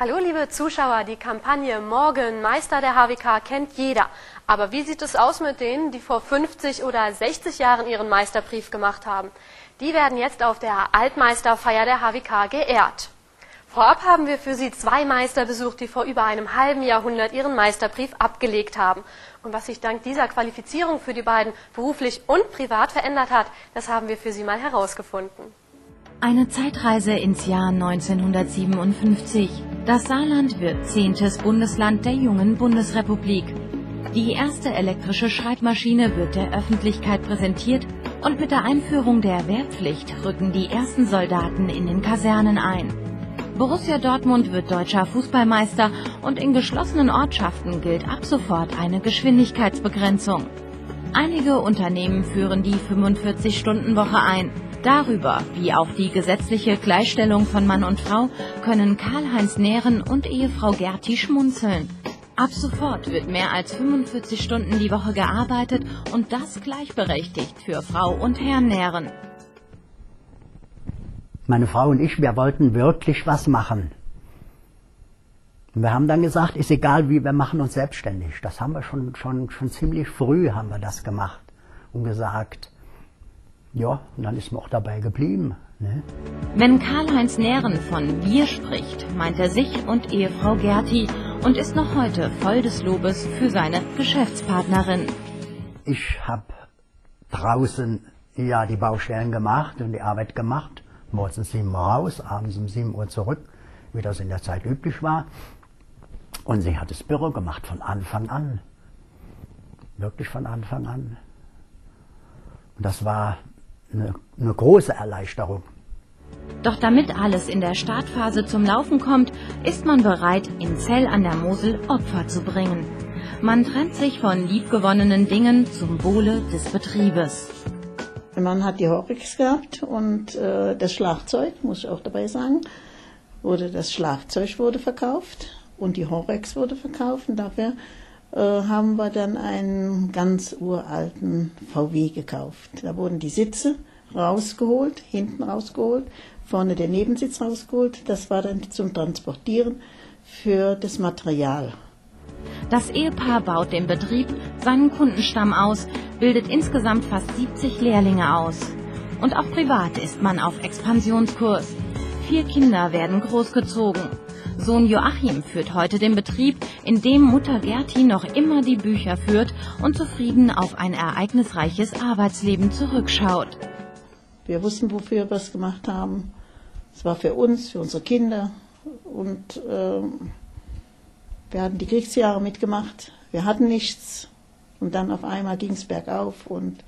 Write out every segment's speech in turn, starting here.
Hallo liebe Zuschauer, die Kampagne Morgen Meister der HWK kennt jeder. Aber wie sieht es aus mit denen, die vor 50 oder 60 Jahren ihren Meisterbrief gemacht haben? Die werden jetzt auf der Altmeisterfeier der HWK geehrt. Vorab haben wir für Sie zwei Meister besucht, die vor über einem halben Jahrhundert ihren Meisterbrief abgelegt haben. Und was sich dank dieser Qualifizierung für die beiden beruflich und privat verändert hat, das haben wir für Sie mal herausgefunden. Eine Zeitreise ins Jahr 1957. Das Saarland wird zehntes Bundesland der jungen Bundesrepublik. Die erste elektrische Schreibmaschine wird der Öffentlichkeit präsentiert und mit der Einführung der Wehrpflicht rücken die ersten Soldaten in den Kasernen ein. Borussia Dortmund wird deutscher Fußballmeister und in geschlossenen Ortschaften gilt ab sofort eine Geschwindigkeitsbegrenzung. Einige Unternehmen führen die 45-Stunden-Woche ein. Darüber, wie auch die gesetzliche Gleichstellung von Mann und Frau, können Karl-Heinz Nähren und Ehefrau Gerti schmunzeln. Ab sofort wird mehr als 45 Stunden die Woche gearbeitet und das gleichberechtigt für Frau und Herrn Nähren. Meine Frau und ich, wir wollten wirklich was machen. Und wir haben dann gesagt, ist egal wie, wir machen uns selbstständig. Das haben wir schon, schon, schon ziemlich früh haben wir das gemacht und gesagt, ja, und dann ist man auch dabei geblieben. Ne? Wenn Karl-Heinz Nähren von wir spricht, meint er sich und Ehefrau Gerti und ist noch heute voll des Lobes für seine Geschäftspartnerin. Ich habe draußen ja die Baustellen gemacht und die Arbeit gemacht. Morgens um 7 Uhr raus, abends um 7 Uhr zurück, wie das in der Zeit üblich war. Und sie hat das Büro gemacht von Anfang an. Wirklich von Anfang an. Und das war eine, eine große Erleichterung. Doch damit alles in der Startphase zum Laufen kommt, ist man bereit, in Zell an der Mosel Opfer zu bringen. Man trennt sich von liebgewonnenen Dingen zum Wohle des Betriebes. Man hat die Horrix gehabt und äh, das Schlagzeug, muss ich auch dabei sagen, wurde das Schlagzeug wurde verkauft und die Horrix wurde verkauft und dafür äh, haben wir dann einen ganz uralten VW gekauft. Da wurden die Sitze rausgeholt, hinten rausgeholt, vorne der Nebensitz rausgeholt. Das war dann zum Transportieren für das Material. Das Ehepaar baut den Betrieb, seinen Kundenstamm aus, bildet insgesamt fast 70 Lehrlinge aus. Und auch privat ist man auf Expansionskurs. Vier Kinder werden großgezogen. Sohn Joachim führt heute den Betrieb, in dem Mutter Gerti noch immer die Bücher führt und zufrieden auf ein ereignisreiches Arbeitsleben zurückschaut. Wir wussten, wofür wir es gemacht haben. Es war für uns, für unsere Kinder. Und äh, wir hatten die Kriegsjahre mitgemacht. Wir hatten nichts. Und dann auf einmal ging es bergauf und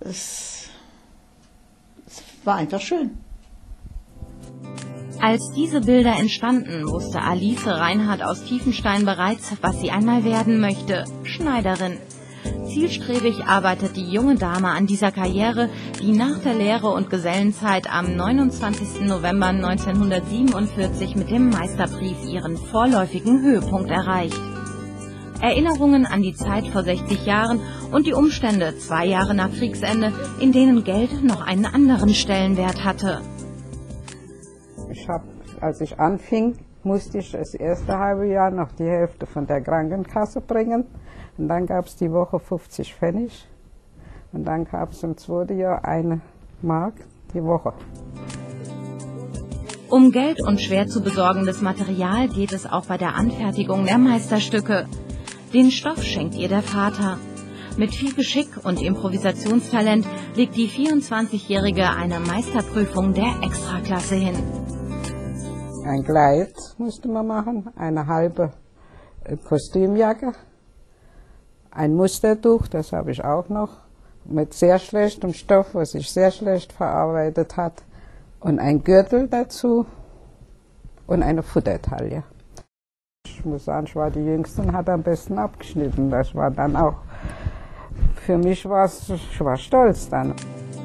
es, es war einfach schön. Als diese Bilder entstanden, wusste Alice Reinhardt aus Tiefenstein bereits, was sie einmal werden möchte. Schneiderin. Zielstrebig arbeitet die junge Dame an dieser Karriere, die nach der Lehre und Gesellenzeit am 29. November 1947 mit dem Meisterbrief ihren vorläufigen Höhepunkt erreicht. Erinnerungen an die Zeit vor 60 Jahren und die Umstände zwei Jahre nach Kriegsende, in denen Geld noch einen anderen Stellenwert hatte. Ich habe, als ich anfing, musste ich das erste halbe Jahr noch die Hälfte von der Krankenkasse bringen. Und dann gab es die Woche 50 Pfennig. Und dann gab es im zweiten Jahr eine Mark die Woche. Um Geld und schwer zu besorgendes Material geht es auch bei der Anfertigung der Meisterstücke. Den Stoff schenkt ihr der Vater. Mit viel Geschick und Improvisationstalent legt die 24-Jährige eine Meisterprüfung der Extraklasse hin. Ein Kleid musste man machen, eine halbe äh, Kostümjacke, ein Mustertuch, das habe ich auch noch, mit sehr schlechtem Stoff, was sich sehr schlecht verarbeitet hat, und ein Gürtel dazu und eine Futtertaille. Ich muss sagen, ich war die Jüngste und hat am besten abgeschnitten. Das war dann auch, für mich war es, ich war stolz dann.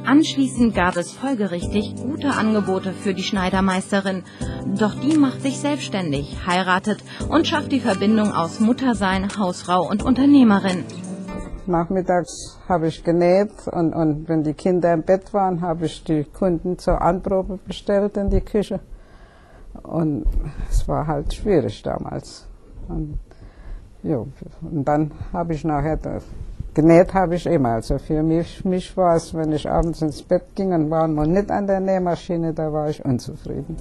Anschließend gab es folgerichtig gute Angebote für die Schneidermeisterin. Doch die macht sich selbstständig, heiratet und schafft die Verbindung aus Muttersein, Hausfrau und Unternehmerin. Nachmittags habe ich genäht und, und wenn die Kinder im Bett waren, habe ich die Kunden zur Anprobe bestellt in die Küche. Und es war halt schwierig damals. Und, ja, und dann habe ich nachher, genäht habe ich immer. Also für mich, mich war es, wenn ich abends ins Bett ging und war mal nicht an der Nähmaschine, da war ich unzufrieden.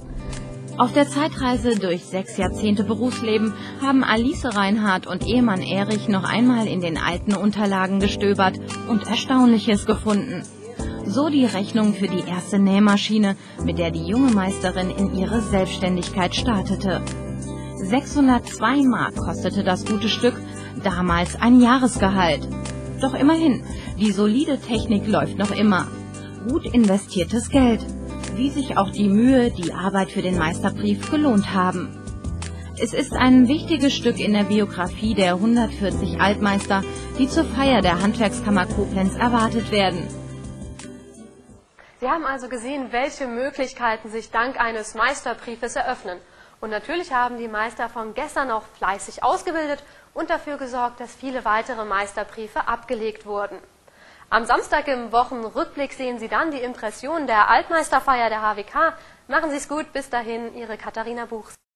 Auf der Zeitreise durch sechs Jahrzehnte Berufsleben haben Alice Reinhardt und Ehemann Erich noch einmal in den alten Unterlagen gestöbert und Erstaunliches gefunden. So die Rechnung für die erste Nähmaschine, mit der die junge Meisterin in ihre Selbstständigkeit startete. 602 Mark kostete das gute Stück, damals ein Jahresgehalt. Doch immerhin, die solide Technik läuft noch immer. Gut investiertes Geld wie sich auch die Mühe, die Arbeit für den Meisterbrief gelohnt haben. Es ist ein wichtiges Stück in der Biografie der 140 Altmeister, die zur Feier der Handwerkskammer Koblenz erwartet werden. Sie haben also gesehen, welche Möglichkeiten sich dank eines Meisterbriefes eröffnen. Und natürlich haben die Meister von gestern auch fleißig ausgebildet und dafür gesorgt, dass viele weitere Meisterbriefe abgelegt wurden. Am Samstag im Wochenrückblick sehen Sie dann die Impressionen der Altmeisterfeier der HWK. Machen Sie es gut, bis dahin, Ihre Katharina Buchs.